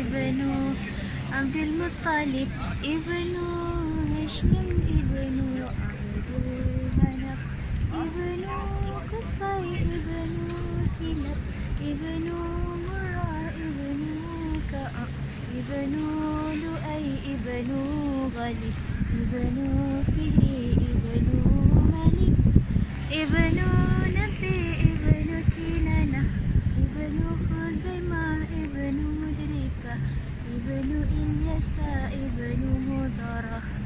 ابن عبد المطلب ابن هاشم ابن عبد المناف ابن قصي ابن كلاب ابن مرة ابن كعب ابن لؤي ابن غالب ابن فهر ابن مالك ابن إبن إلياس إبن مضرة